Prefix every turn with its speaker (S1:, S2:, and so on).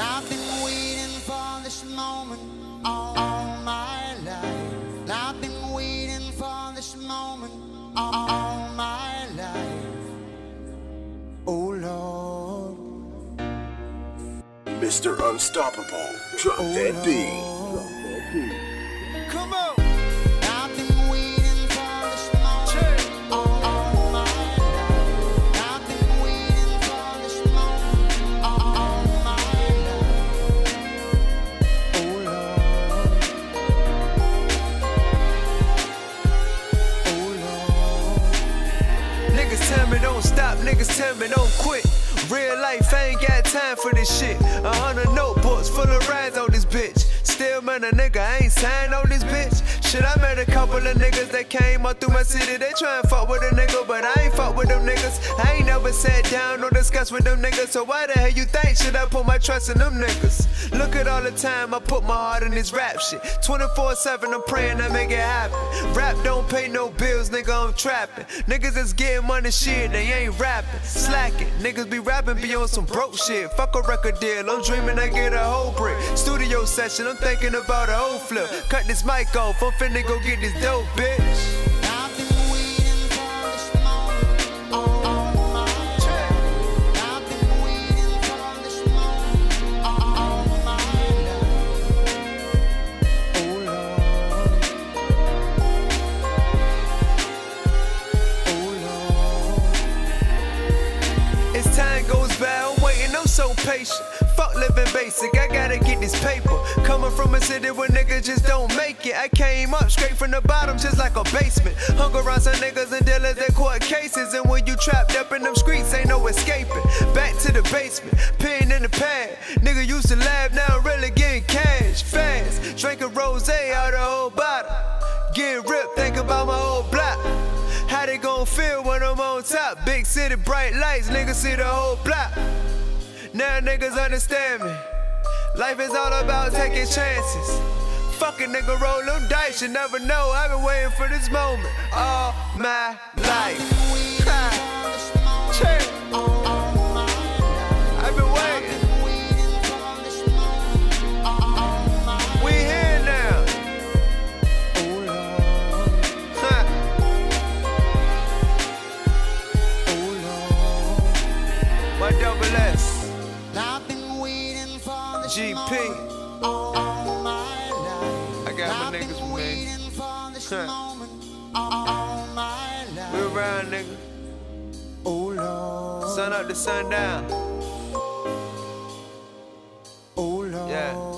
S1: I've been waiting for this moment all, all my life. I've been waiting for this moment all, all my life. Oh Lord.
S2: Mr. Unstoppable. Drop oh, that beat.
S1: Come on.
S3: Tell me don't stop, niggas tell me don't quit. Real life, I ain't got time for this shit. A hundred couple of niggas that came up through my city. They try and fuck with a nigga, but I ain't fuck with them niggas. I ain't never sat down or discussed with them niggas. So why the hell you think should I put my trust in them niggas? Look at all the time I put my heart in this rap shit. 24 7, I'm praying I make it happen. Rap don't pay no bills, nigga, I'm trapping. Niggas is getting money, shit, they ain't rapping. Slacking, niggas be rapping, be on some broke shit. Fuck a record deal, I'm dreaming I get a whole brick. Studio session, I'm thinking about a whole flip. Cut this mic off, I'm finna go get this dope, bitch.
S1: I've been waiting for this moment all, all my life. I've been waiting for this moment all, all my life. Oh Lord. Oh Lord.
S3: As time goes by, I'm waiting, I'm so patient. Fuck living basic, I gotta get this paper. Coming from a city where niggas just don't make it. I came up straight from the bottom, just like a basement. Hung around some niggas and dealers that court cases. And when you trapped up in them streets, ain't no escaping. Back to the basement, pen in the pad. Nigga used to laugh, now I'm really getting cash fast. Drinking rose out the whole bottle. Getting ripped, think about my whole block. How they gon' feel when I'm on top? Big city, bright lights, niggas see the whole block. Now niggas understand me. Life is all about taking chances. Fuck a nigga, roll them dice, you never know. I've been waiting for this moment all my life. I've been waiting. We here now. Y double S. GP. I got my niggas with me. We around, nigga.
S1: Oh Lord.
S3: Sun up to sundown. Oh Lord. Yeah.